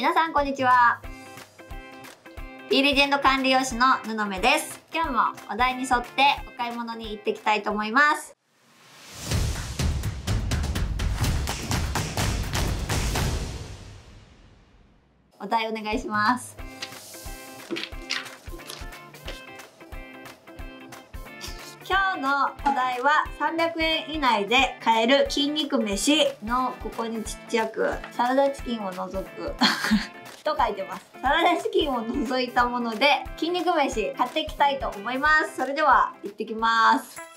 皆さんこんにちは。B レジェンド管理用紙の布目です。今日もお題に沿ってお買い物に行ってきたいと思います。お題お願いします。今日のお題は300円以内で買える筋肉飯のここにちっちゃくサラダチキンを除く と書いてます。サラダチキンを除いたもので筋肉飯買っていきたいと思います。それでは行ってきます。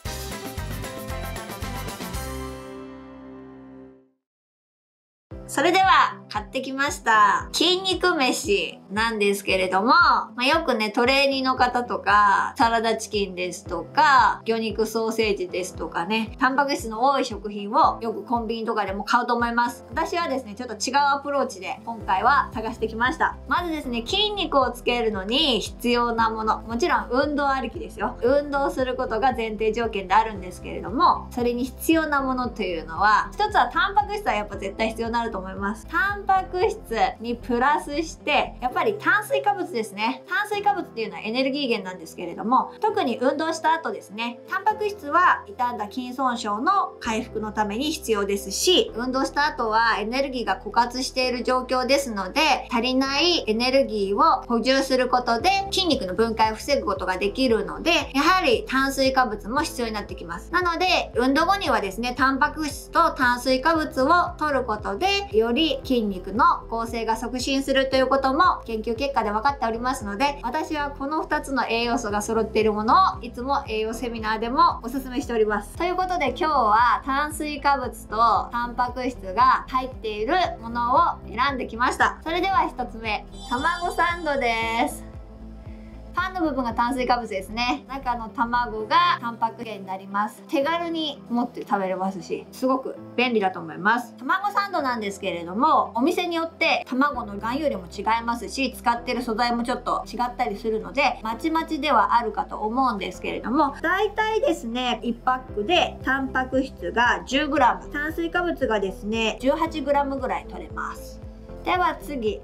それでは買ってきました。筋肉飯なんですけれども、まあ、よくねトレーニーの方とかサラダチキンですとか魚肉ソーセージですとかねタンパク質の多い食品をよくコンビニとかでも買うと思います。私はですねちょっと違うアプローチで今回は探してきました。まずですね筋肉をつけるのに必要なもの。もちろん運動ありきですよ。運動することが前提条件であるんですけれどもそれに必要なものというのは一つはタンパク質はやっぱ絶対必要になると思思います。タンパク質にプラスしてやっぱり炭水化物ですね。炭水化物っていうのはエネルギー源なんですけれども特に運動した後ですね。タンパク質は傷んだ筋損傷の回復のために必要ですし運動した後はエネルギーが枯渇している状況ですので足りないエネルギーを補充することで筋肉の分解を防ぐことができるのでやはり炭水化物も必要になってきます。なので運動後にはですねタンパク質と炭水化物を取ることでより筋肉の構成が促進するということも研究結果で分かっておりますので私はこの2つの栄養素が揃っているものをいつも栄養セミナーでもおすすめしております。ということで今日は炭水化物とタンパク質が入っているものを選んできました。それでは1つ目卵サンドです。パンの部分が炭水化物ですね。中の卵がタンパク源になります。手軽に持って食べれますしすごく便利だと思います。卵サンドなんですけれどもお店によって卵の含有量も違いますし使ってる素材もちょっと違ったりするのでまちまちではあるかと思うんですけれども大体ですね1パックでタンパク質が 10g 炭水化物がですね 18g ぐらい取れます。では次。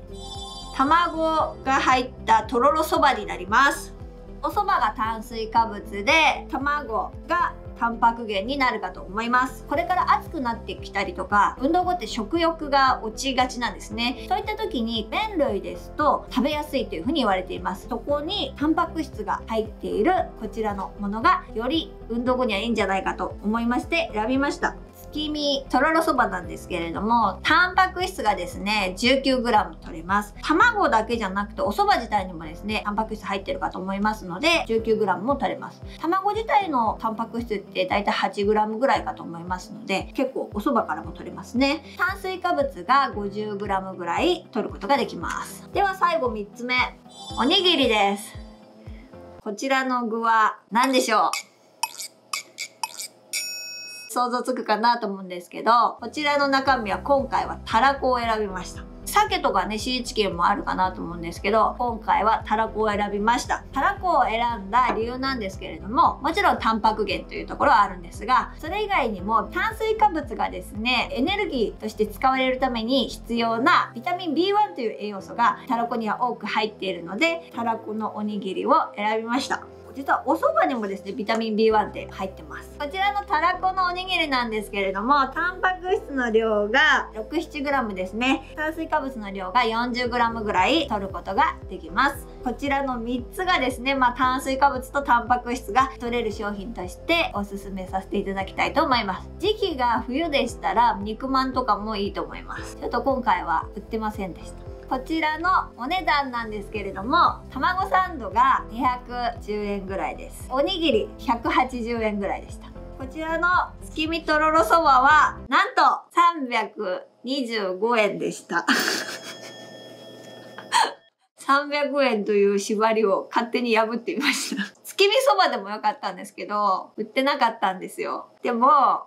卵が入ったとろろそばになります。お蕎麦が炭水化物で卵がタンパク源になるかと思います。これから暑くなってきたりとか運動後って食欲が落ちがちなんですね。そういった時に麺類ですと食べやすいというふうに言われています。そこにタンパク質が入っているこちらのものがより運動後にはいいんじゃないかと思いまして選びました。月見とろろそばなんですけれどもタンパク質がですね 19g 取れます。卵だけじゃなくてお蕎麦自体にもですねタンパク質入ってるかと思いますので 19g も取れます。卵自体のタンパク質ってだいたい 8g ぐらいかと思いますので結構お蕎麦からも取れますね。炭水化物が 50g ぐらい取ることができます。では最後3つ目。おにぎりです。こちらの具は何でしょう？想像つくかなと思うんですけどこちらの中身は今回はたらこを選びました。鮭とかねシーチキンもあるかなと思うんですけど今回はたらこを選びました。たらこを選んだ理由なんですけれどももちろんタンパク源というところはあるんですがそれ以外にも炭水化物がですねエネルギーとして使われるために必要なビタミン B1 という栄養素がたらこには多く入っているのでたらこのおにぎりを選びました。実はお蕎麦にもですねビタミン B1 って入ってます。こちらのたらこのおにぎりなんですけれどもタンパク質の量が 67g ですね。炭水化物の量が 40g ぐらい取ることができます。こちらの3つがですね、まあ、炭水化物とタンパク質が取れる商品としておすすめさせていただきたいと思います。時期が冬でしたら肉まんとかもいいと思います。ちょっと今回は売ってませんでした。こちらのお値段なんですけれども卵サンドが210円ぐらいです。おにぎり180円ぐらいでした。こちらの月見とろろそばはなんと325円でした。300円という縛りを勝手に破ってみました。月見そばでもよかったんですけど売ってなかったんですよ。でも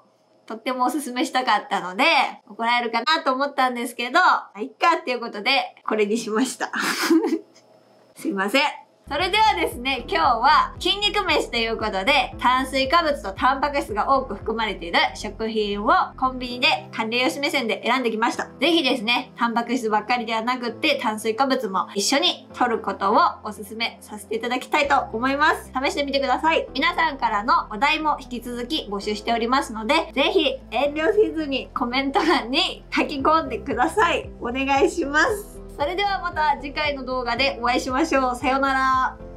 とってもおすすめしたかったので、怒られるかなと思ったんですけど、いっかっていうことで、これにしました。すいません。それではですね、今日は筋肉飯ということで、炭水化物とタンパク質が多く含まれている食品をコンビニで管理栄養士目線で選んできました。ぜひですね、タンパク質ばっかりではなくって炭水化物も一緒に摂ることをお勧めさせていただきたいと思います。試してみてください。皆さんからのお題も引き続き募集しておりますので、ぜひ遠慮せずにコメント欄に書き込んでください。お願いします。それではまた次回の動画でお会いしましょう。さようなら。